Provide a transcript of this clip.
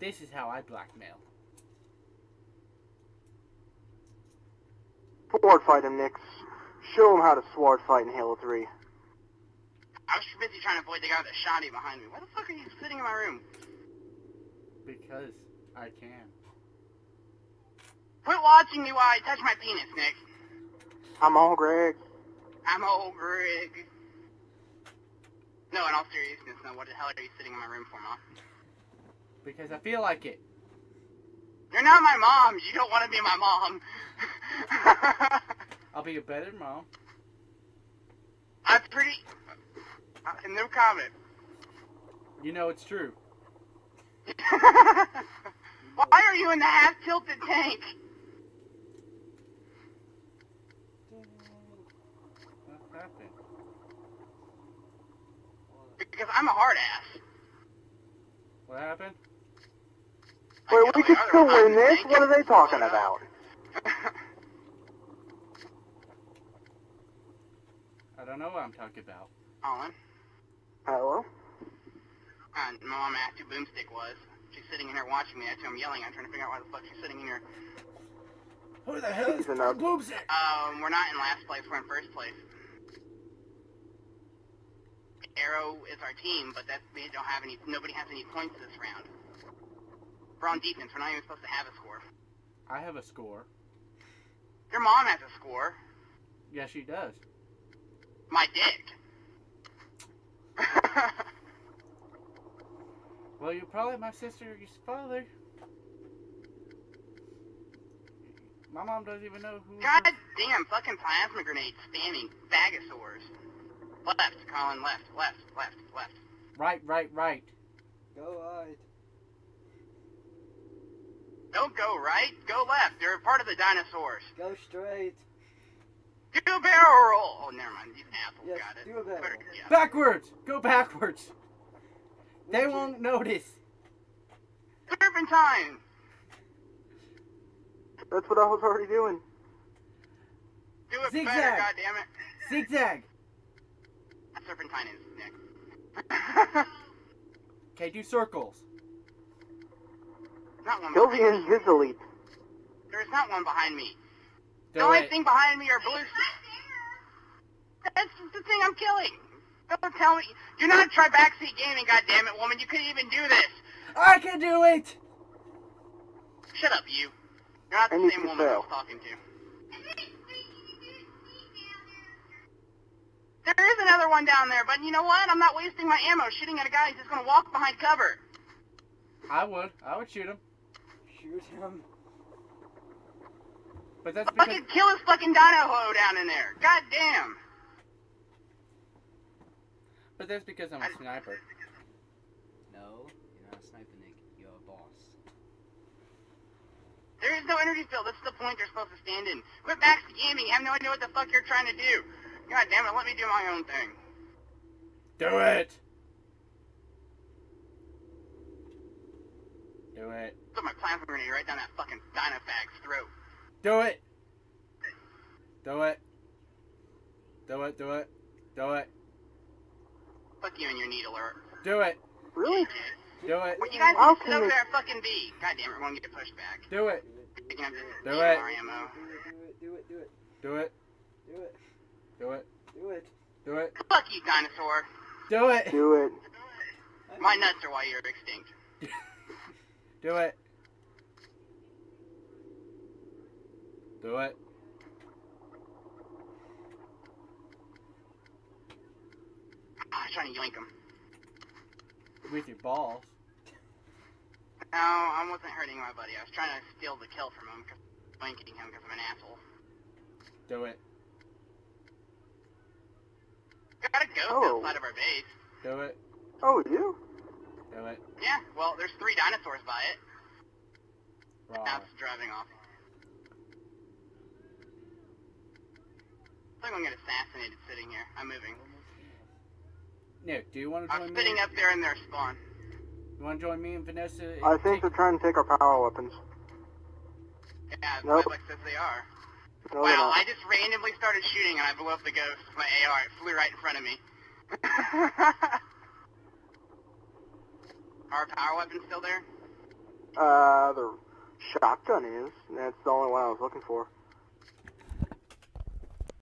This is how I blackmail. Sword fight him, Nix. Show him how to sword fight in Halo 3. I was busy trying to avoid the guy with the shotty behind me. Why the fuck are you sitting in my room? Because I can. Quit watching me while I touch my penis, Nick. I'm all Greg. I'm old Greg. No, in all seriousness, no. What the hell are you sitting in my room for, Mom? Because I feel like it. You're not my mom. You don't want to be my mom. I'll be a better mom. I'm pretty. Uh, no comment. You know it's true. Why are you in the half-tilted tank? What happened? Because I'm a hard ass. What happened? Wait, we could still win this? tank What are they talking about? I don't know what I'm talking about. Colin, Hello? uh, my mom asked who Boomstick was. She's sitting in here watching me. I too I'm yelling. I'm trying to figure out why the fuck she's sitting in here. Who the hell is Enough. Boomstick? Um, we're not in last place. We're in first place. Arrow is our team, but that we don't have any. Nobody has any points this round. We're on defense. We're not even supposed to have a score. I have a score. Your mom has a score. Yes, she does. My dick. Well, you're probably my sister or your father. My mom doesn't even know who. God damn, fucking plasma grenade spamming Bagasaurs. Left, Colin, left, left, left, left. Right, right, right. Go right. Don't go right, go left. You're a part of the dinosaurs. Go straight. Do a barrel roll. Oh, never mind. These assholes Yes, got it. do a barrel Better- roll. yeah. Backwards! Go backwards! They you- won't notice. Serpentine. That's what I was already doing. Do it Zigzag. better, goddammit. Zigzag! Serpentine is Nick. Okay, do circles. not one Kill the behind me. There's not one behind me. Do the only it. thing behind me are blue. That's the thing I'm killing. Don't tell me. You're not try backseat gaming, goddammit, woman. You couldn't even do this. I can do it! Shut up, you. You're not the I need same to woman I fail. was talking to. There is another one down there, but you know what? I'm not wasting my ammo shooting at a guy who's just gonna walk behind cover. I would. I would shoot him. Shoot him. But that's because. Fucking kill his fucking dino down in there. God damn. But that's because I'm a sniper. No, you're not a sniper, Nick. You're a boss. There is no energy field. This is the point you're supposed to stand in. Quit backseat gaming. I have no idea what the fuck you're trying to do. God damn it, let me do my own thing. Do it! Do it. Put my plasma grenade right down that fucking Dynafag's throat. Do it! Do it. Do it, do it. Do it. Fuck you and your needle alert. Do it. Really? Do it. Well, you guys How need to sit can over there fucking be. God damn it, we're gonna get pushed back. Do it. Do it, do Picking Do DMR it. ammo. it, do it, do it, Do it. do it, Do it. do it. Do it. Fuck you, dinosaur. Do it. Do it. My nuts are why you're extinct. Do it. Do it. Ah, I was trying to yoink him. With your balls. No, I wasn't hurting my buddy. I was trying to steal the kill from him, cause yoinking him because I'm an asshole. Do it. Got a ghost Oh. outside of our base. Do it. Oh, you? Do it. Yeah, well, there's three dinosaurs by it. Wrong. Now it's driving off. I think I'm gonna get assassinated sitting here. I'm moving. Nick, do you want to join I'm join me? sitting up there in their spawn. You want to join me and Vanessa? and I think take- they're trying to take our power weapons. Yeah, Nope. Weblex says they are. No, wow. I just randomly started shooting and I blew up the ghost with my AR. It flew right in front of me. Our power weapon still there? Uh, the shotgun is. That's the only one I was looking for.